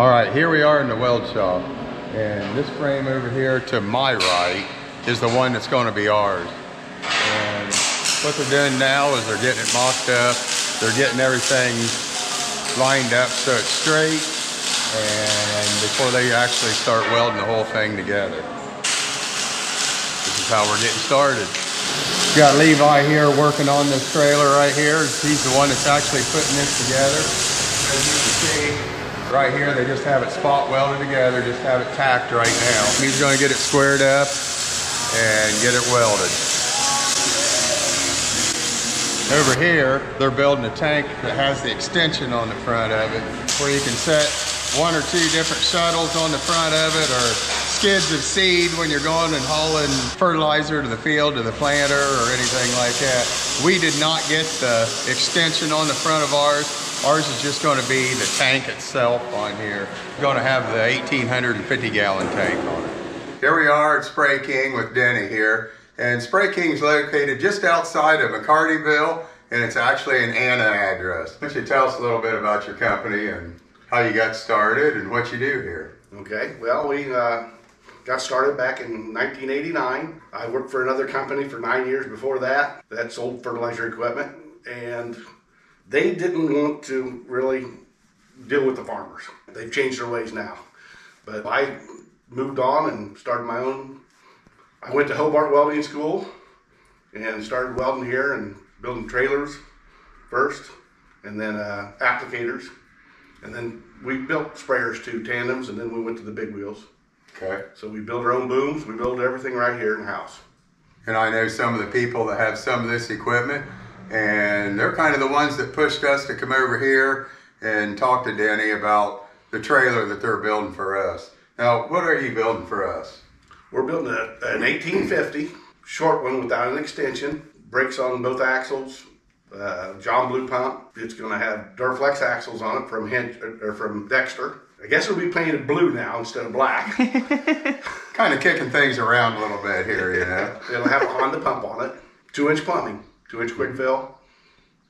All right, here we are in the weld shop. And this frame over here to my right is the one that's gonna be ours. And what they're doing now is they're getting it mocked up. They're getting everything lined up so it's straight. And before they actually start welding the whole thing together. This is how we're getting started. Got Levi here working on this trailer right here. He's the one that's actually putting this together. As you can see, Right here, they just have it spot welded together, just have it tacked right now. He's gonna get it squared up and get it welded. Over here, they're building a tank that has the extension on the front of it, where you can set one or two different shuttles on the front of it, or skids of seed when you're going and hauling fertilizer to the field, to the planter, or anything like that. We did not get the extension on the front of ours, Ours is just going to be the tank itself on here. We're going to have the 1850 gallon tank on it. Here we are at Spray King with Denny here. And Spray King is located just outside of McCartyville, and it's actually an Anna address. Why don't you tell us a little bit about your company and how you got started and what you do here? Okay, well, we uh, got started back in 1989. I worked for another company for nine years before that that sold fertilizer equipment, and they didn't want to really deal with the farmers. They've changed their ways now. But I moved on and started my own. I went to Hobart Welding School and started welding here and building trailers first, and then uh, applicators, and then we built sprayers too, tandems, and then we went to the big wheels. Okay. So we build our own booms. We build everything right here in house. And I know some of the people that have some of this equipment and they're kind of the ones that pushed us to come over here and talk to Denny about the trailer that they're building for us. Now, what are you building for us? We're building a, an 1850 short one without an extension, brakes on both axles, uh, John Blue pump. It's going to have Torflex axles on it from Hinch, or from Dexter. I guess it'll be painted blue now instead of black. kind of kicking things around a little bit here, you know. it'll have a Honda pump on it, two inch plumbing two inch quick fill.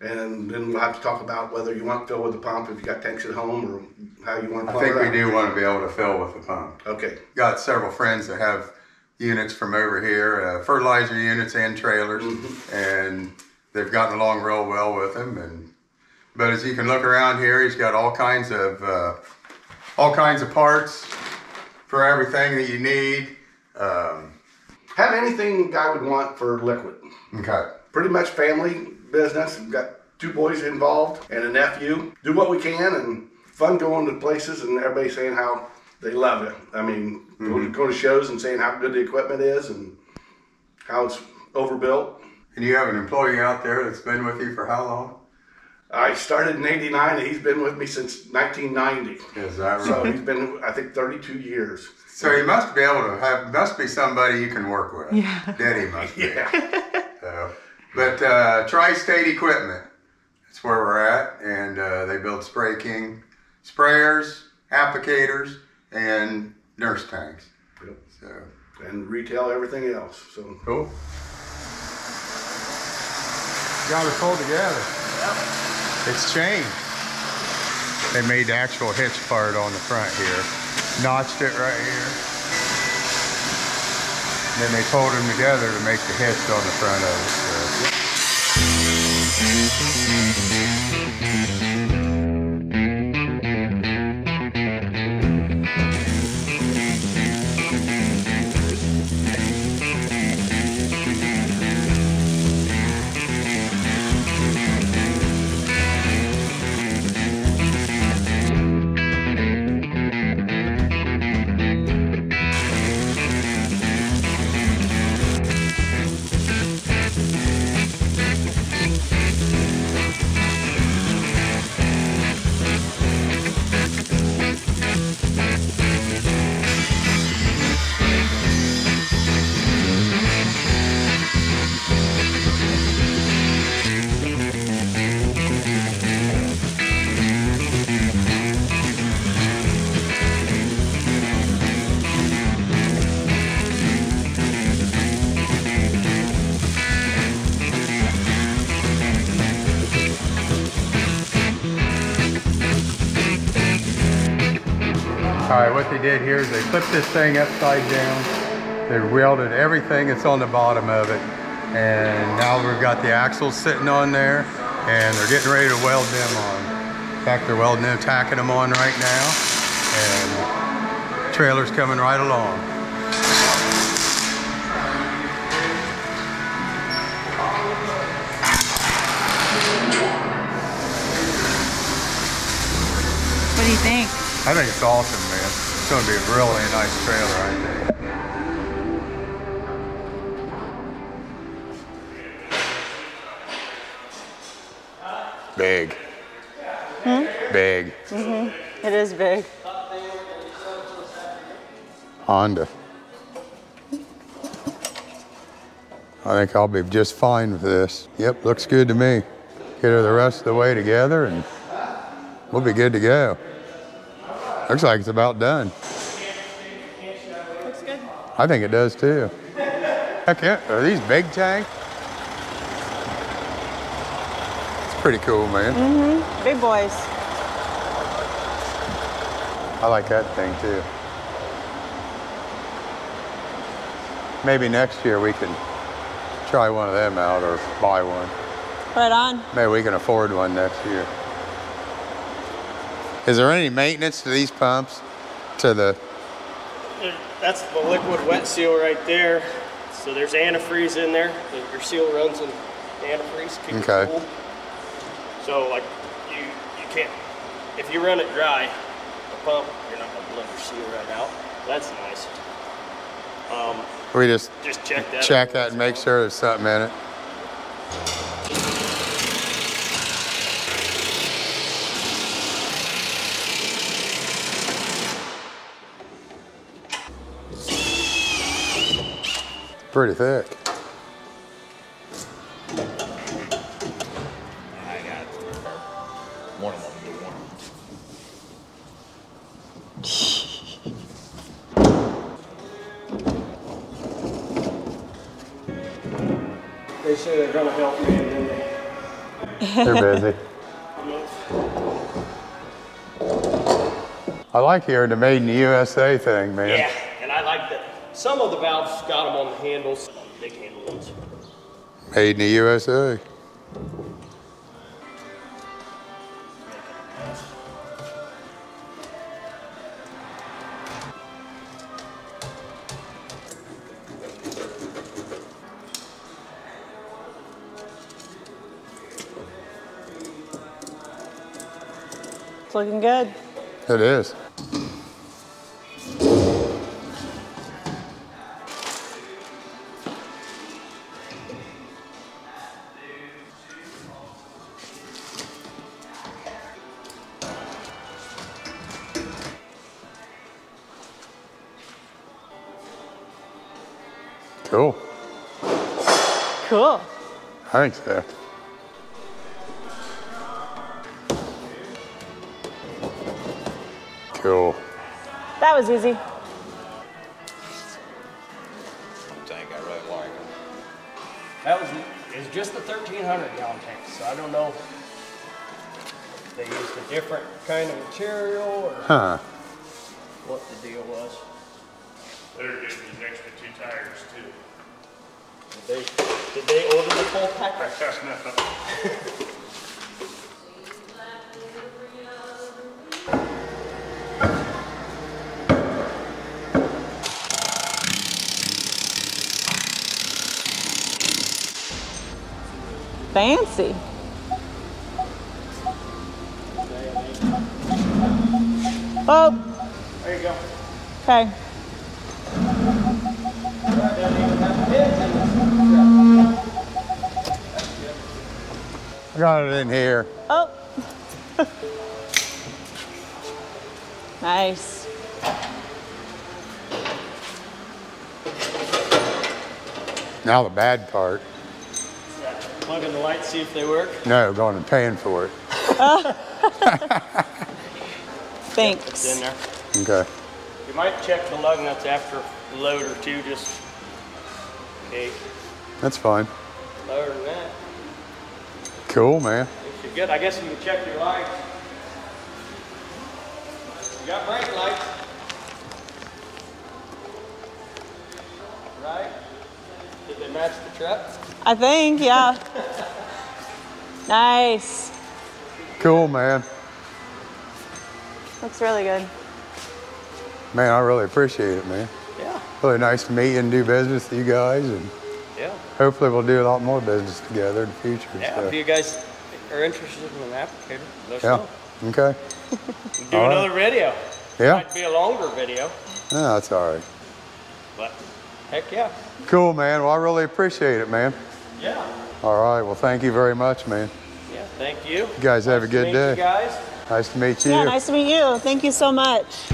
And then we'll have to talk about whether you want to fill with the pump if you got tanks at home or how you want to fill. I think we do want to be able to fill with the pump. Okay. Got several friends that have units from over here, uh, fertilizer units and trailers, mm-hmm. and they've gotten along real well with them. And but as you can look around here, he's got all kinds of uh, all kinds of parts for everything that you need. Um, have anything guy would want for liquid. Okay pretty much family business. We've got two boys involved and a nephew. Do what we can and fun going to places and everybody saying how they love it. I mean, mm-hmm. going to shows and saying how good the equipment is and how it's overbuilt. And you have an employee out there that's been with you for how long? I started in '89, and he's been with me since 1990. Is that right? So he's been, I think, 32 years. So you must be able to have, must be somebody you can work with. Yeah. Daddy must be. Yeah. so, but uh, Tri-State Equipment, that's where we're at, and uh, they build Spray King sprayers, applicators, and nurse tanks. Yep. So and retail everything else. So cool. Got it pulled together. Yep. It's chained. They made the actual hitch part on the front here. Notched it right here. Then they pulled them together to make the hitch on the front of it. So. All right, what they did here is they flipped this thing upside down. They welded everything that's on the bottom of it. And now we've got the axles sitting on there and they're getting ready to weld them on. In fact, they're welding and tacking them on right now. And trailer's coming right along. What do you think? I think it's awesome, man. It's gonna be a really nice trailer, I think. Big. Hmm? Big. Mhm. It is big. Honda. I think I'll be just fine with this. Yep, looks good to me. Get her the rest of the way together and we'll be good to go. Looks like it's about done. Looks good. I think it does too. Heck yeah, are these big tank? It's pretty cool, man. Mm-hmm, Big boys. I like that thing too. Maybe next year we can try one of them out or buy one. Right on. Maybe we can afford one next year. Is there any maintenance to these pumps? To the, That's the liquid wet seal right there. So there's antifreeze in there. Your seal runs in antifreeze. keep it Okay. cool. So like you you can't if you run it dry, the pump you're not gonna blow your seal right out. That's nice. Um, we just just check that. check that and make sure there's something in it. Pretty thick. I got one of them do one. They say they're gonna help me and then they They're busy. I like hearing the made in the USA thing, man. Yeah, and I like that. Some of the valves got them on the handles, big handle ones. Made in the USA. It's looking good. It is. Cool. Cool. I think so. Cool. That was easy. Tank I really like. That was it's just a 1300 gallon tank, so I don't know if they used a different kind of material or Huh. what the deal was. Better getting these extra two tires too. Did they did they order the full package? Fancy. Oh, There you go. okay. I got it in here. Oh. nice. Now the bad part. Plug in the lights, see if they work. No, going and paying for it. Thanks. It's in there. Okay. You might check the lug nuts after a load or two, just cake. That's fine. Other than that. Cool, man. Good. I guess you can check your lights. You got brake lights. Right? Did they match the truck? I think, yeah. nice. Cool, man. Looks really good. Man, I really appreciate it, man. Yeah, Really nice to meet you and do business with you guys, and yeah, hopefully we'll do a lot more business together in the future. yeah. so. If you guys are interested in an applicator, let us Yeah. know. Okay. Do All right. another video. Yeah. Might be a longer video, No, that's all right. but heck yeah. Cool, man. Well, I really appreciate it, man. Yeah. All right. Well, thank you very much, man. Yeah. Thank you. You guys have a good day. You guys. Nice to meet you. Yeah, nice to meet you. Thank you so much.